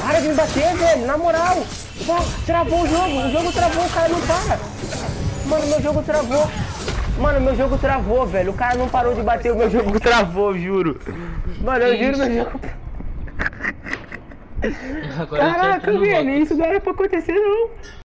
Para de me bater, velho, na moral. Pô, travou o jogo, o jogo travou, o cara não para. Mano, meu jogo travou. Mano, meu jogo travou, velho. O cara não parou de bater, o meu jogo travou, juro. Mano, eu juro, meu jogo... Agora Caraca, velho, isso não era pra acontecer, não.